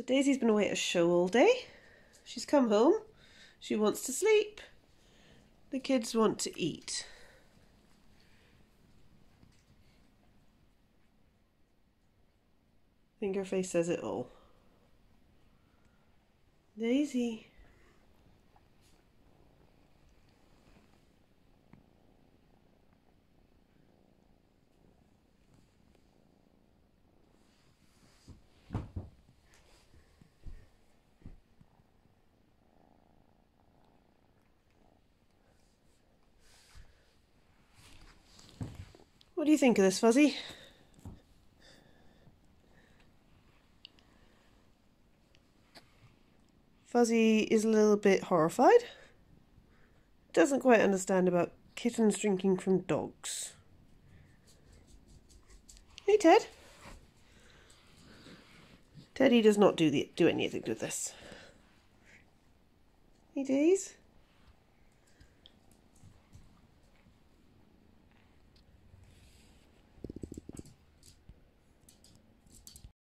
So Daisy's been away at a show all day. She's come home. She wants to sleep. The kids want to eat. I think her face says it all. Daisy. What do you think of this, Fuzzy? Fuzzy is a little bit horrified. Doesn't quite understand about kittens drinking from dogs. Hey, Ted. Teddy does not do the do anything with this. Hey, Days.